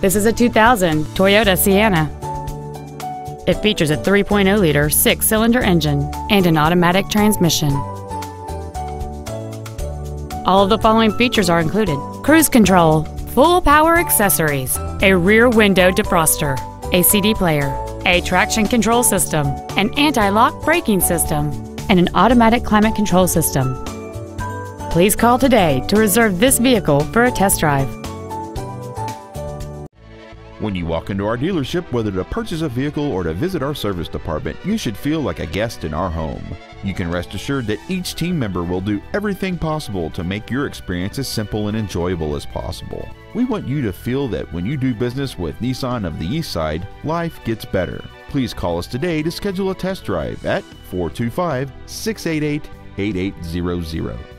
This is a 2000 Toyota Sienna. It features a 3.0 liter six cylinder engine and an automatic transmission. All of the following features are included cruise control, full power accessories, a rear window defroster, a CD player, a traction control system, an anti lock braking system, and an automatic climate control system. Please call today to reserve this vehicle for a test drive. When you walk into our dealership, whether to purchase a vehicle or to visit our service department, you should feel like a guest in our home. You can rest assured that each team member will do everything possible to make your experience as simple and enjoyable as possible. We want you to feel that when you do business with Nissan of the East Side, life gets better. Please call us today to schedule a test drive at 425 688 8800.